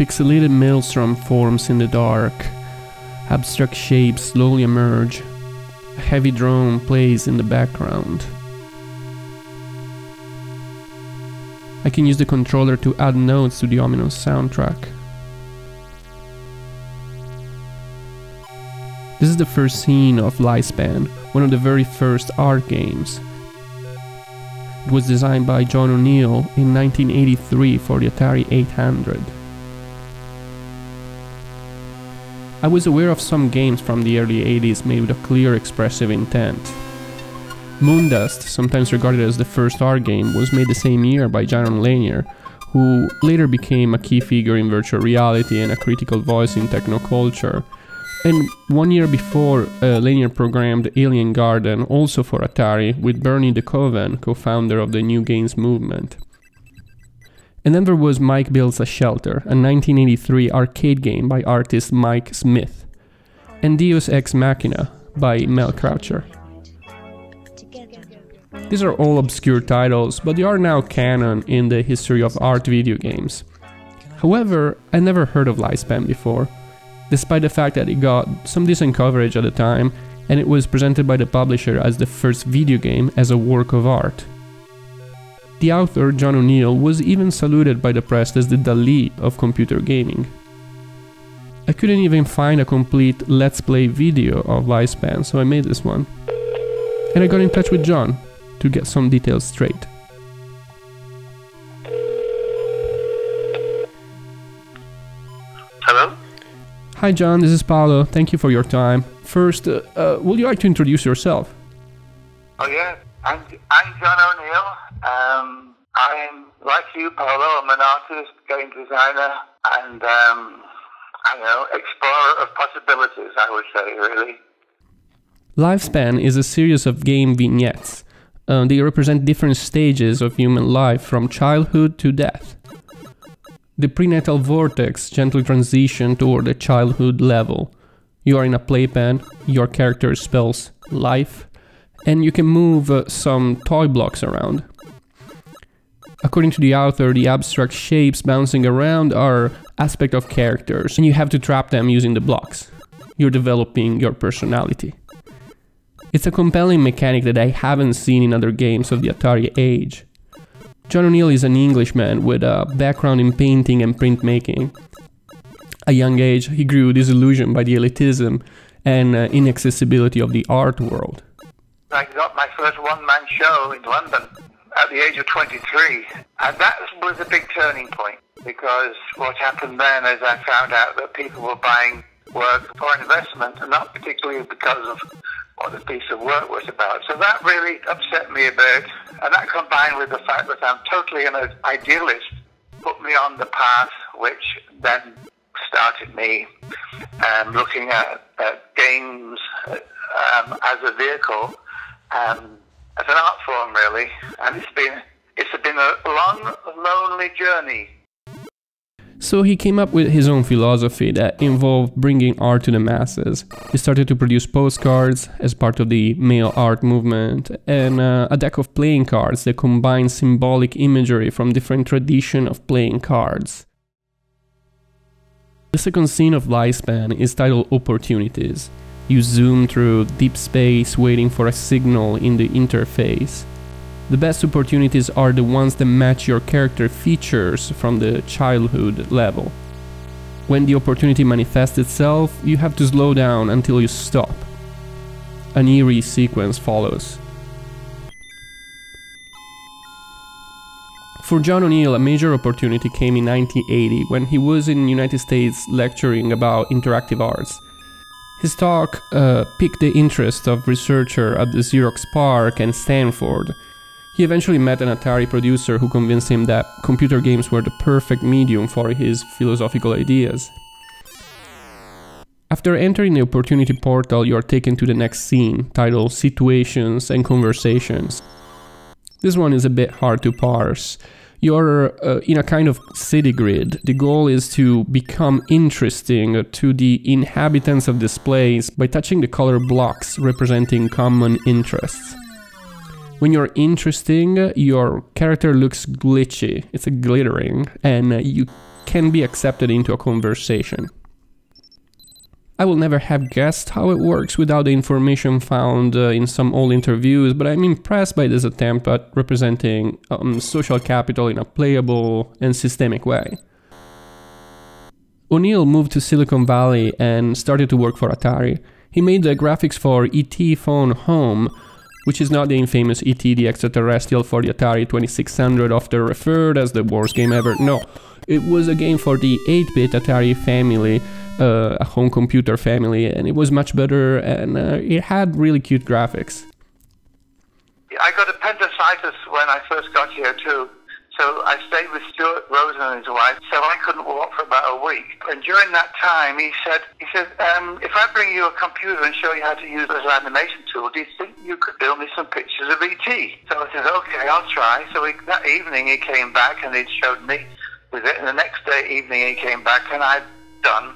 pixelated maelstrom forms in the dark. Abstract shapes slowly emerge. A heavy drone plays in the background. I can use the controller to add notes to the ominous soundtrack. This is the first scene of Lifespan, one of the very first art games. It was designed by John O'Neill in 1983 for the Atari 800. I was aware of some games from the early 80s made with a clear expressive intent. Moondust, sometimes regarded as the first art game, was made the same year by Jaron Lanier, who later became a key figure in virtual reality and a critical voice in technoculture, and one year before, uh, Lanier programmed Alien Garden, also for Atari, with Bernie DeKoven, co-founder of the New Games movement. And then there was Mike Builds a Shelter, a 1983 arcade game by artist Mike Smith, and Deus Ex Machina by Mel Croucher. These are all obscure titles, but they are now canon in the history of art video games. However, I never heard of Lifespan before, despite the fact that it got some decent coverage at the time and it was presented by the publisher as the first video game as a work of art. The author, John O'Neill, was even saluted by the press as the Dali of computer gaming. I couldn't even find a complete Let's Play video of Lifespan, so I made this one. And I got in touch with John to get some details straight. Hello? Hi, John, this is Paolo. Thank you for your time. First, uh, uh, would you like to introduce yourself? Oh, yeah. I'm, I'm John O'Neill. Um, I'm, like you, Paolo, I'm an artist, game designer, and, um, I know, explorer of possibilities, I would say, really. Lifespan is a series of game vignettes. Uh, they represent different stages of human life from childhood to death. The prenatal vortex gently transitions toward the childhood level. You are in a playpen, your character spells life, and you can move uh, some toy blocks around. According to the author, the abstract shapes bouncing around are aspect of characters, and you have to trap them using the blocks. You're developing your personality. It's a compelling mechanic that I haven't seen in other games of the Atari age. John O'Neill is an Englishman with a background in painting and printmaking. At a young age, he grew disillusioned by the elitism and uh, inaccessibility of the art world. I got my first one-man show in London at the age of 23, and that was a big turning point because what happened then is I found out that people were buying work for investment and not particularly because of what the piece of work was about. So that really upset me a bit, and that combined with the fact that I'm totally an idealist put me on the path which then started me um, looking at, at games um, as a vehicle, um, as an art form really, and it's been it's been a long, lonely journey so he came up with his own philosophy that involved bringing art to the masses. He started to produce postcards as part of the mail art movement and uh, a deck of playing cards that combined symbolic imagery from different traditions of playing cards. The second scene of Lifespan is titled Opportunities. You zoom through deep space waiting for a signal in the interface. The best opportunities are the ones that match your character features from the childhood level. When the opportunity manifests itself, you have to slow down until you stop. An eerie sequence follows. For John O'Neill, a major opportunity came in 1980 when he was in the United States lecturing about interactive arts. His talk uh, piqued the interest of researchers at the Xerox PARC and Stanford, he eventually met an Atari producer who convinced him that computer games were the perfect medium for his philosophical ideas. After entering the opportunity portal, you are taken to the next scene, titled Situations and Conversations. This one is a bit hard to parse. You're uh, in a kind of city grid. The goal is to become interesting to the inhabitants of this place by touching the color blocks representing common interests when you're interesting, your character looks glitchy. It's glittering, and you can be accepted into a conversation. I will never have guessed how it works without the information found uh, in some old interviews, but I'm impressed by this attempt at representing um, social capital in a playable and systemic way. O'Neill moved to Silicon Valley and started to work for Atari. He made the graphics for ET Phone Home, which is not the infamous ET the extraterrestrial for the Atari 2600 often referred as the worst game ever. No, it was a game for the 8-bit Atari family, uh, a home computer family, and it was much better and uh, it had really cute graphics. I got appendicitis when I first got here too. So I stayed with Stuart Rosen and his wife, so I couldn't walk for about a week. And during that time, he said, he said, um, if I bring you a computer and show you how to use this animation tool, do you think you could build me some pictures of ET? So I said, okay, I'll try. So that evening he came back and he showed me with it. And the next day evening he came back and I'd done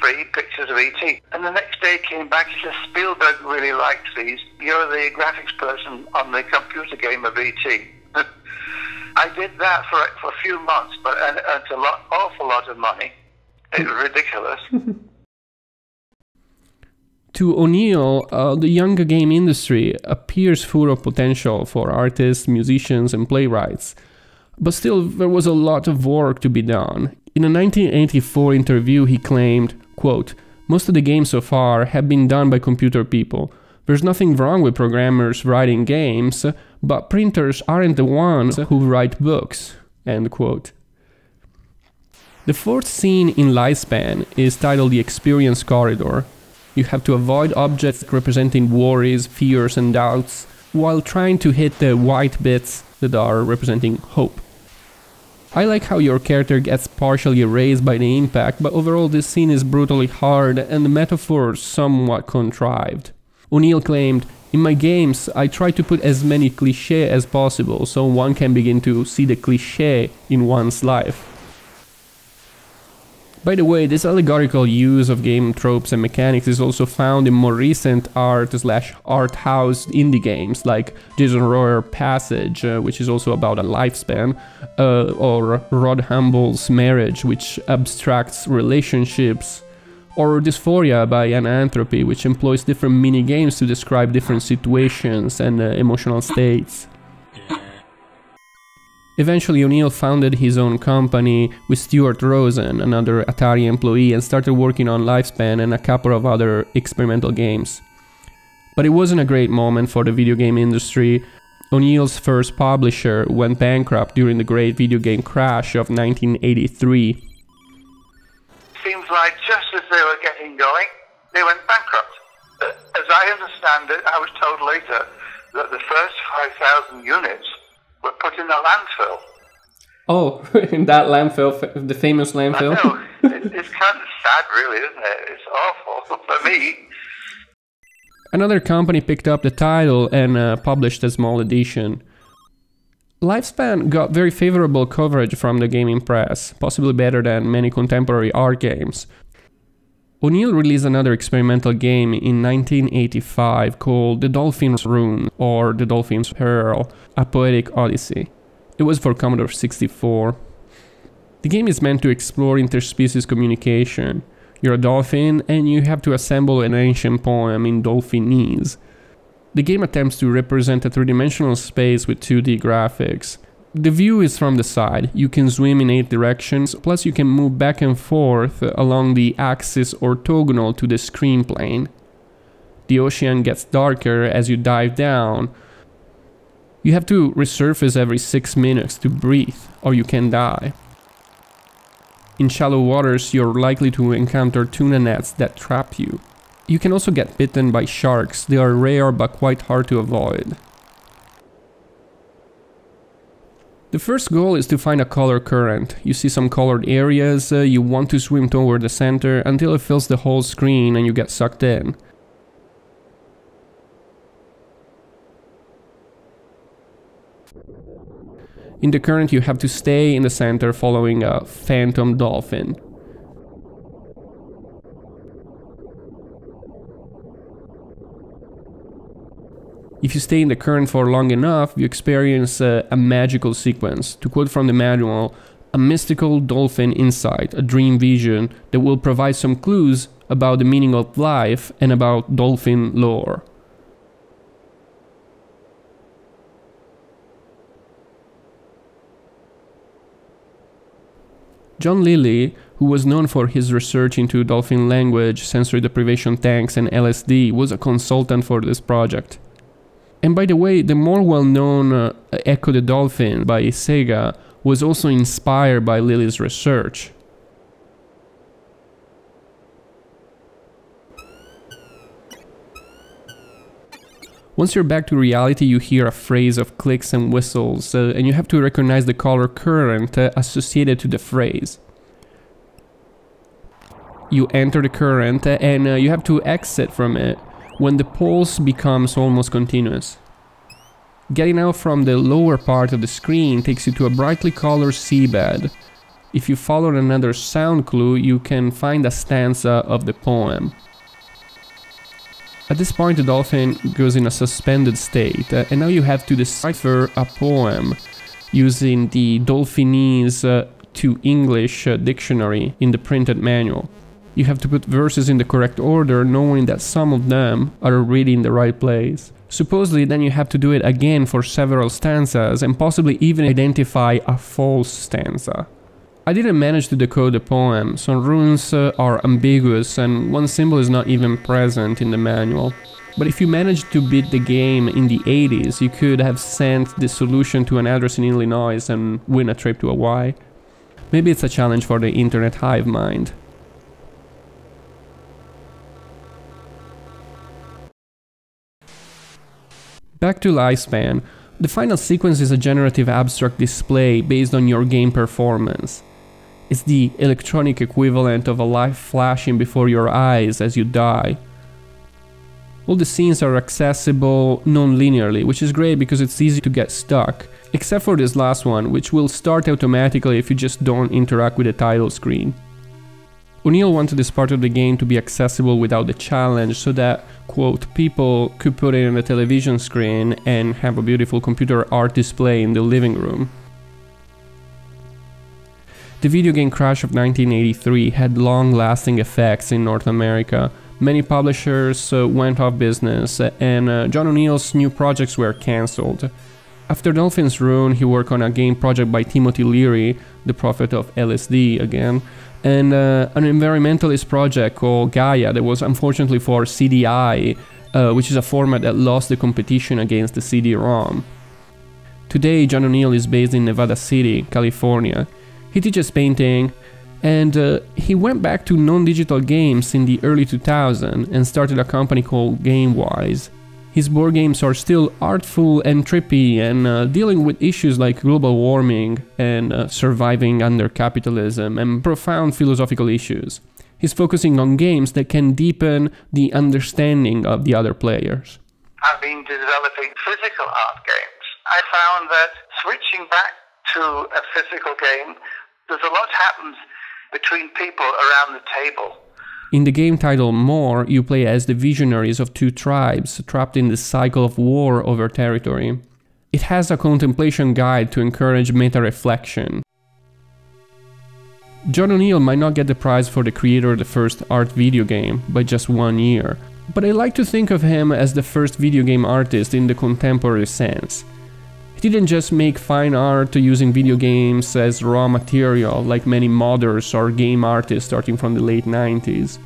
three pictures of ET. And the next day he came back, he said, Spielberg really likes these. You're the graphics person on the computer game of ET. I did that for for a few months, but and, and it's a lot, awful lot of money. It's ridiculous. to O'Neill, uh, the younger game industry appears full of potential for artists, musicians, and playwrights. But still, there was a lot of work to be done. In a 1984 interview, he claimed, quote, Most of the games so far have been done by computer people. There's nothing wrong with programmers writing games, but printers aren't the ones who write books. End quote. The fourth scene in Lifespan is titled The Experience Corridor. You have to avoid objects representing worries, fears, and doubts, while trying to hit the white bits that are representing hope. I like how your character gets partially erased by the impact, but overall this scene is brutally hard and the metaphor somewhat contrived. O'Neill claimed, In my games, I try to put as many cliché as possible so one can begin to see the cliché in one's life. By the way, this allegorical use of game tropes and mechanics is also found in more recent art slash art house indie games like Jason Rohrer Passage, uh, which is also about a lifespan, uh, or Rod Humble's Marriage, which abstracts relationships or Dysphoria by Anna Anthropy, which employs different mini games to describe different situations and uh, emotional states. Eventually, O'Neill founded his own company with Stuart Rosen, another Atari employee, and started working on Lifespan and a couple of other experimental games. But it wasn't a great moment for the video game industry. O'Neill's first publisher went bankrupt during the great video game crash of 1983 seems like just as they were getting going, they went bankrupt. Uh, as I understand it, I was told later that the first 5,000 units were put in a landfill. Oh, in that landfill, the famous landfill? I know. it's kind of sad, really, isn't it? It's awful for me. Another company picked up the title and uh, published a small edition. Lifespan got very favorable coverage from the gaming press, possibly better than many contemporary art games. O'Neill released another experimental game in 1985 called The Dolphin's Rune or The Dolphin's Pearl, a poetic odyssey. It was for Commodore 64. The game is meant to explore interspecies communication. You're a dolphin and you have to assemble an ancient poem in Dolphinese. The game attempts to represent a three-dimensional space with 2D graphics. The view is from the side, you can swim in 8 directions, plus you can move back and forth along the axis orthogonal to the screen plane. The ocean gets darker as you dive down. You have to resurface every 6 minutes to breathe, or you can die. In shallow waters, you're likely to encounter tuna nets that trap you. You can also get bitten by sharks, they are rare but quite hard to avoid. The first goal is to find a color current. You see some colored areas, uh, you want to swim toward the center until it fills the whole screen and you get sucked in. In the current you have to stay in the center following a phantom dolphin. If you stay in the current for long enough, you experience uh, a magical sequence. To quote from the manual, a mystical dolphin insight, a dream vision that will provide some clues about the meaning of life and about dolphin lore. John Lilly, who was known for his research into dolphin language, sensory deprivation tanks, and LSD, was a consultant for this project. And by the way, the more well known uh, Ecco the Dolphin by Sega was also inspired by Lilly's research. Once you're back to reality, you hear a phrase of clicks and whistles, uh, and you have to recognize the color current uh, associated to the phrase. You enter the current, uh, and uh, you have to exit from it when the pulse becomes almost continuous. Getting out from the lower part of the screen takes you to a brightly colored seabed. If you follow another sound clue, you can find a stanza of the poem. At this point the dolphin goes in a suspended state uh, and now you have to decipher a poem using the Dolphinese uh, to English uh, dictionary in the printed manual. You have to put verses in the correct order knowing that some of them are really in the right place. Supposedly then you have to do it again for several stanzas and possibly even identify a false stanza. I didn't manage to decode the poem, some runes uh, are ambiguous and one symbol is not even present in the manual. But if you managed to beat the game in the 80s, you could have sent the solution to an address in Illinois and win a trip to Hawaii. Maybe it's a challenge for the internet hive mind. Back to Lifespan. The final sequence is a generative abstract display based on your game performance. It's the electronic equivalent of a life flashing before your eyes as you die. All the scenes are accessible non-linearly, which is great because it's easy to get stuck, except for this last one, which will start automatically if you just don't interact with the title screen. O'Neill wanted this part of the game to be accessible without the challenge so that, quote, people could put it on the television screen and have a beautiful computer art display in the living room. The video game crash of 1983 had long-lasting effects in North America. Many publishers uh, went off business, and uh, John O'Neill's new projects were cancelled. After Dolphin's Rune, he worked on a game project by Timothy Leary, the prophet of LSD again, and uh, an environmentalist project called Gaia that was unfortunately for CDI, uh, which is a format that lost the competition against the CD-ROM. Today, John O'Neill is based in Nevada City, California. He teaches painting, and uh, he went back to non-digital games in the early 2000s and started a company called GameWise. His board games are still artful and trippy and uh, dealing with issues like global warming and uh, surviving under capitalism and profound philosophical issues. He's focusing on games that can deepen the understanding of the other players. I've been developing physical art games. I found that switching back to a physical game there's a lot happens between people around the table. In the game title More, you play as the visionaries of two tribes trapped in the cycle of war over territory. It has a contemplation guide to encourage meta reflection. John O'Neill might not get the prize for the creator of the first art video game by just one year, but I like to think of him as the first video game artist in the contemporary sense. He didn't just make fine art using video games as raw material like many modders or game artists starting from the late 90s.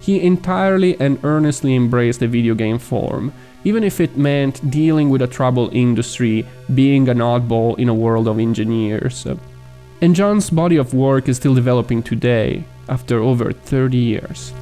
He entirely and earnestly embraced the video game form, even if it meant dealing with a troubled industry, being an oddball in a world of engineers. And John's body of work is still developing today, after over 30 years.